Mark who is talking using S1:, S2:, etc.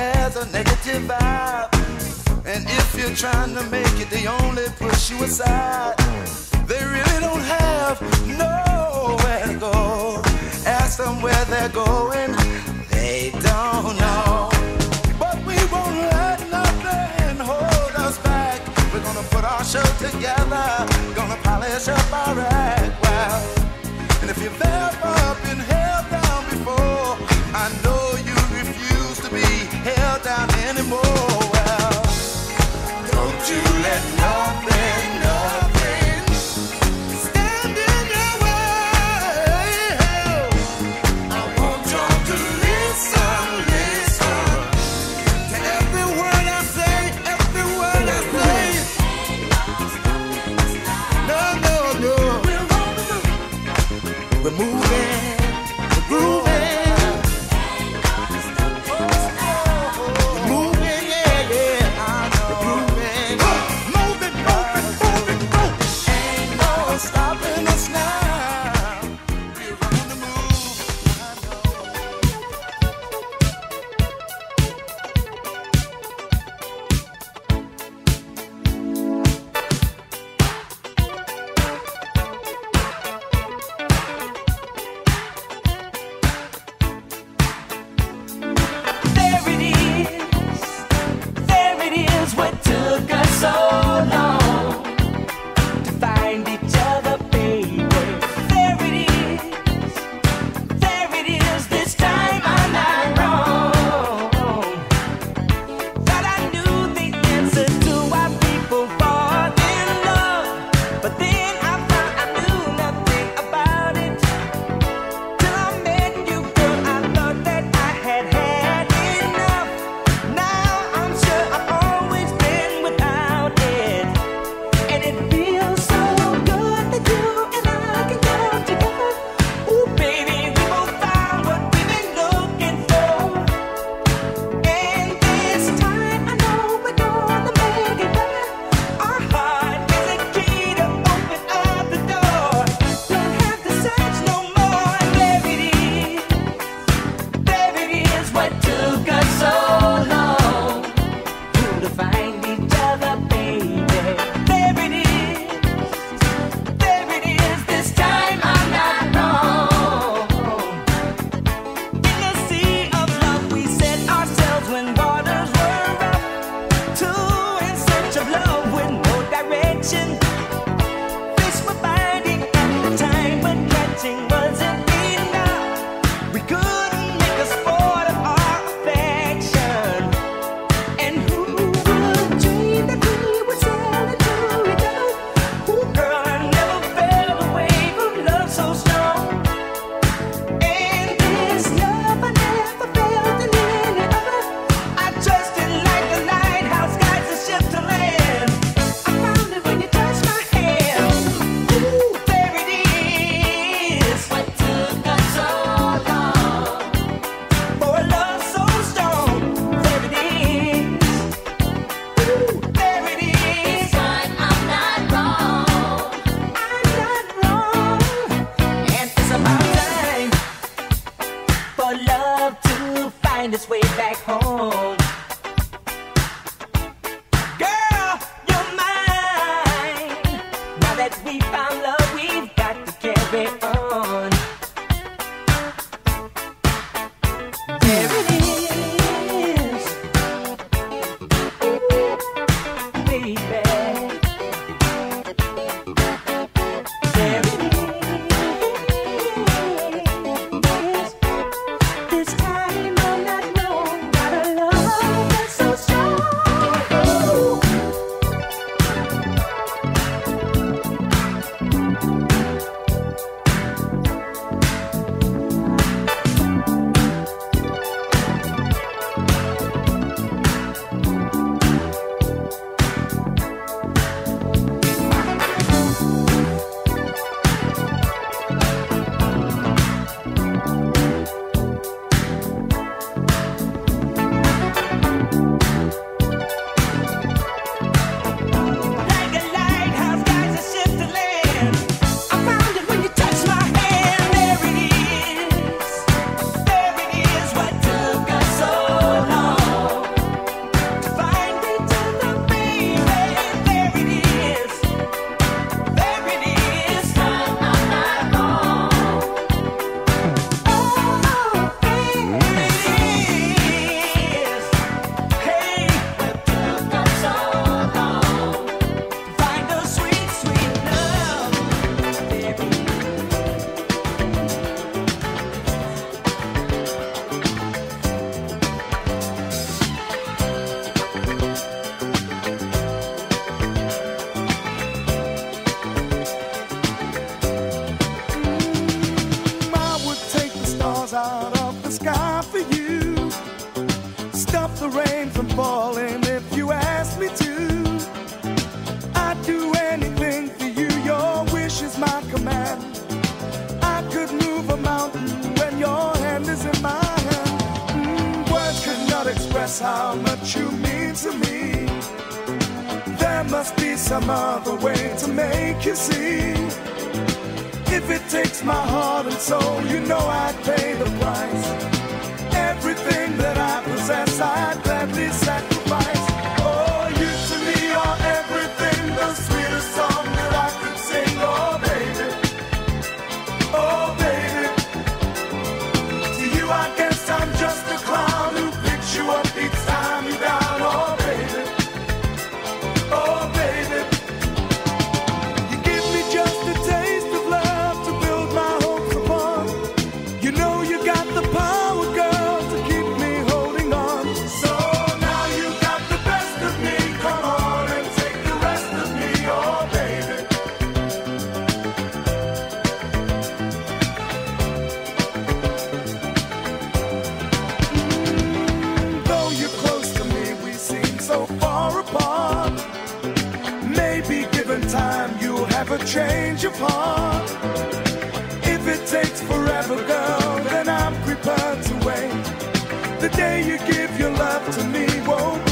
S1: has a negative vibe. And if you're trying to make it, they only push you aside. They really don't have nowhere to go. Ask them where they're going, they don't know. But we won't let nothing hold us back. We're gonna put our show together, gonna polish up our act well. And if you've ever to find falling if you ask me to. I'd do anything for you, your wish is my command. I could move a mountain when your hand is in my hand. Mm, words could not express how much you mean to me. There must be some other way to make you see. If it takes my heart and soul, you know I'd pay the price. Everything that I possess, I'd apart. Maybe given time, you'll have a change of heart. If it takes forever, girl,
S2: then I'm prepared to wait.
S1: The day you give your love to me won't